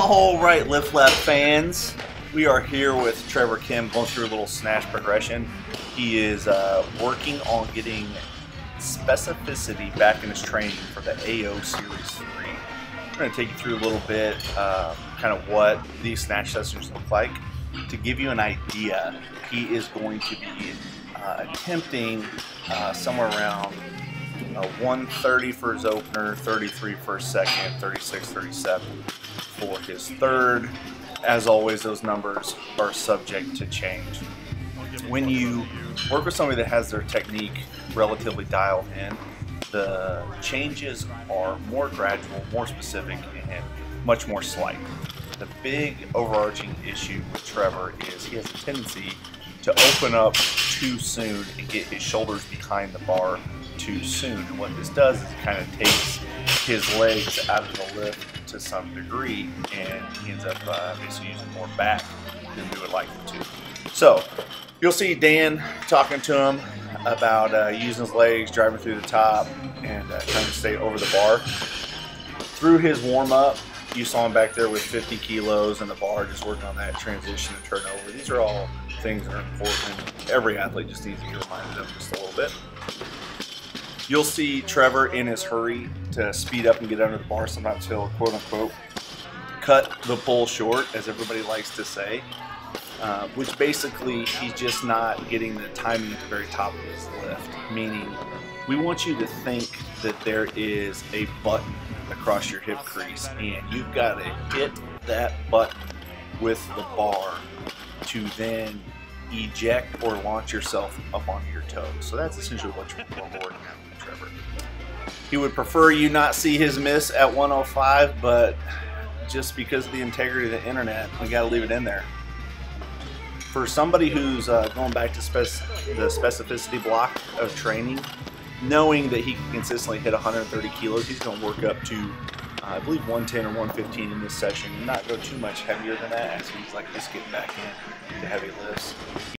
All right, Lift Lab fans, we are here with Trevor Kimm going through a little snatch progression. He is uh, working on getting specificity back in his training for the AO Series 3. We're going to take you through a little bit, uh, kind of what these snatch sessions look like. To give you an idea, he is going to be uh, attempting uh, somewhere around uh, 130 for his opener, 33 for his second, 36, 37 for his third. As always, those numbers are subject to change. When you work with somebody that has their technique relatively dialed in, the changes are more gradual, more specific, and much more slight. The big overarching issue with Trevor is he has a tendency to open up too soon and get his shoulders behind the bar too soon. And what this does is it kind of takes his legs out of the lift to some degree, and he ends up uh, basically using more back than we would like him to. So you'll see Dan talking to him about uh, using his legs, driving through the top, and uh, trying to stay over the bar. Through his warm up, you saw him back there with 50 kilos and the bar, just working on that transition and turnover. These are all things that are important. Every athlete just needs to be reminded of just a little bit. You'll see Trevor in his hurry to speed up and get under the bar. Sometimes he'll quote unquote cut the pull short, as everybody likes to say, uh, which basically he's just not getting the timing at the very top of his lift. Meaning, we want you to think that there is a button across your hip crease, and you've got to hit that button with the bar to then eject or launch yourself up onto your toes. So that's essentially what you're working on Trevor. He would prefer you not see his miss at 105, but just because of the integrity of the internet, we got to leave it in there. For somebody who's uh, going back to spec the specificity block of training, knowing that he can consistently hit 130 kilos, he's going to work up to, uh, I believe, 110 or 115 in this session and not go too much heavier than that as he's like just getting back in to heavy lifts.